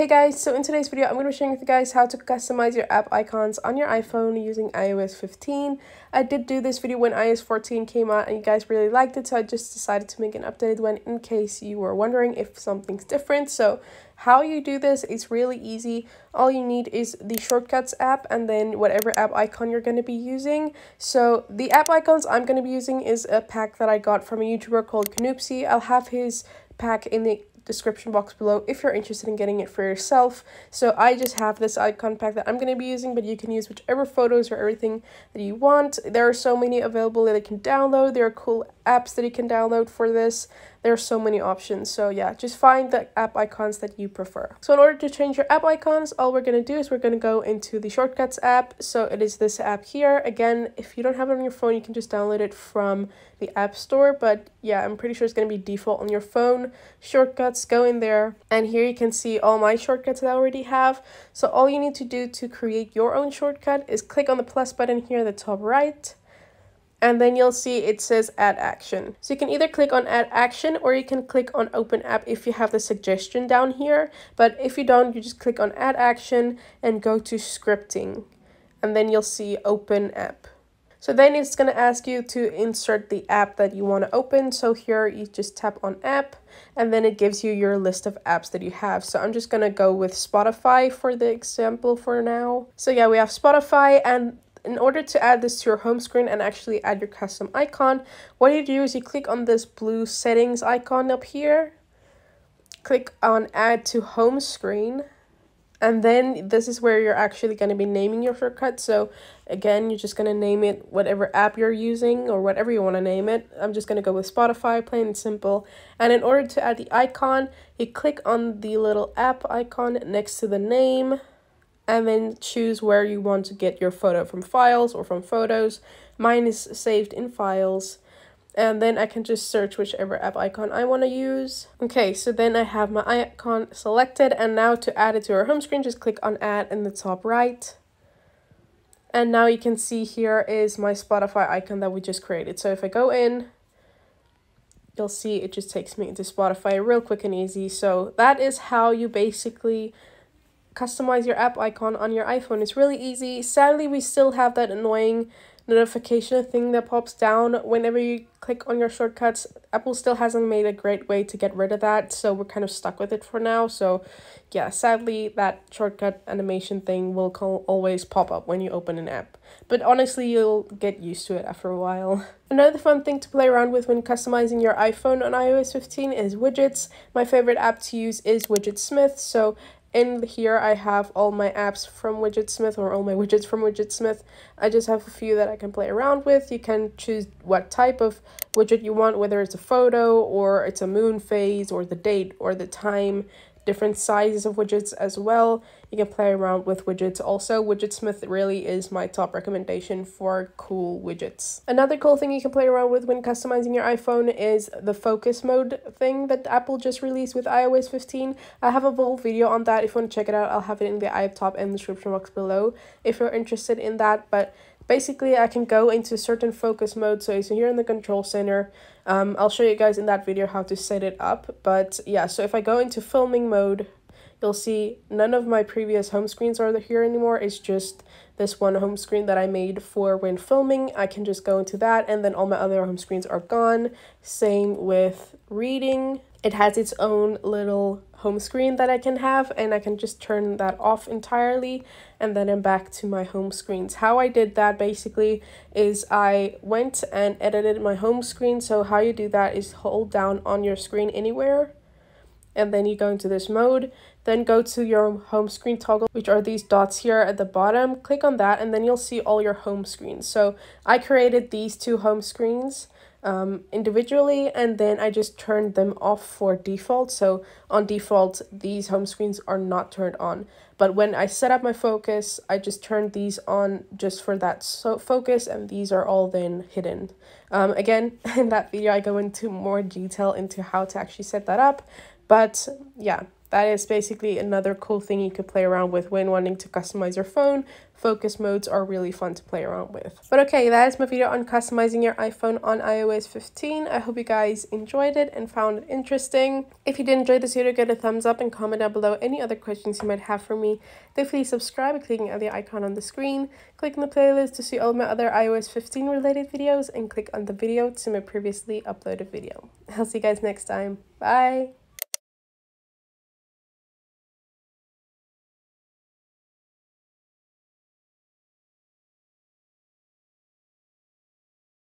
Hey guys, so in today's video I'm going to be showing with you guys how to customize your app icons on your iPhone using iOS 15. I did do this video when iOS 14 came out and you guys really liked it so I just decided to make an updated one in case you were wondering if something's different. So how you do this is really easy. All you need is the Shortcuts app and then whatever app icon you're going to be using. So the app icons I'm going to be using is a pack that I got from a YouTuber called Canoopsy. I'll have his pack in the description box below if you're interested in getting it for yourself. So I just have this icon pack that I'm going to be using, but you can use whichever photos or everything that you want. There are so many available that you can download. There are cool apps that you can download for this. There are so many options. So yeah, just find the app icons that you prefer. So in order to change your app icons, all we're going to do is we're going to go into the Shortcuts app. So it is this app here. Again, if you don't have it on your phone, you can just download it from the App Store. But yeah, I'm pretty sure it's going to be default on your phone. Shortcuts, go in there. And here you can see all my shortcuts that I already have. So all you need to do to create your own shortcut is click on the plus button here at the top right and then you'll see it says add action. So you can either click on add action or you can click on open app if you have the suggestion down here. But if you don't, you just click on add action and go to scripting and then you'll see open app. So then it's going to ask you to insert the app that you want to open. So here you just tap on app and then it gives you your list of apps that you have. So I'm just going to go with Spotify for the example for now. So yeah, we have Spotify and in order to add this to your home screen and actually add your custom icon, what you do is you click on this blue settings icon up here, click on add to home screen, and then this is where you're actually going to be naming your shortcut. So again, you're just going to name it whatever app you're using or whatever you want to name it. I'm just going to go with Spotify, plain and simple. And in order to add the icon, you click on the little app icon next to the name and then choose where you want to get your photo from files or from photos. Mine is saved in files. And then I can just search whichever app icon I want to use. Okay, so then I have my icon selected and now to add it to our home screen, just click on add in the top right. And now you can see here is my Spotify icon that we just created. So if I go in, you'll see it just takes me into Spotify real quick and easy. So that is how you basically customize your app icon on your iPhone. It's really easy. Sadly, we still have that annoying notification thing that pops down whenever you click on your shortcuts. Apple still hasn't made a great way to get rid of that, so we're kind of stuck with it for now. So, yeah, sadly, that shortcut animation thing will always pop up when you open an app. But honestly, you'll get used to it after a while. Another fun thing to play around with when customizing your iPhone on iOS 15 is widgets. My favorite app to use is Widgetsmith, So in here I have all my apps from Widgetsmith or all my widgets from Widgetsmith. I just have a few that I can play around with. You can choose what type of widget you want, whether it's a photo or it's a moon phase or the date or the time different sizes of widgets as well. You can play around with widgets also. Widgetsmith really is my top recommendation for cool widgets. Another cool thing you can play around with when customizing your iPhone is the focus mode thing that Apple just released with iOS 15. I have a full video on that. If you want to check it out, I'll have it in the iTop top and description box below if you're interested in that. But basically I can go into certain focus mode. So it's here in the control center. Um, I'll show you guys in that video how to set it up. But yeah, so if I go into filming mode, you'll see none of my previous home screens are here anymore. It's just this one home screen that I made for when filming. I can just go into that and then all my other home screens are gone. Same with reading. It has its own little home screen that I can have and I can just turn that off entirely and then I'm back to my home screens. How I did that basically is I went and edited my home screen. So how you do that is hold down on your screen anywhere and then you go into this mode then go to your home screen toggle which are these dots here at the bottom click on that and then you'll see all your home screens so i created these two home screens um, individually and then I just turned them off for default. So on default, these home screens are not turned on. But when I set up my focus, I just turned these on just for that so focus and these are all then hidden. Um, again, in that video, I go into more detail into how to actually set that up. But yeah, that is basically another cool thing you could play around with when wanting to customize your phone. Focus modes are really fun to play around with. But okay, that is my video on customizing your iPhone on iOS 15. I hope you guys enjoyed it and found it interesting. If you did enjoy this video, give it a thumbs up and comment down below any other questions you might have for me. Definitely subscribe by clicking on the icon on the screen. Click on the playlist to see all my other iOS 15 related videos and click on the video to my previously uploaded video. I'll see you guys next time. Bye!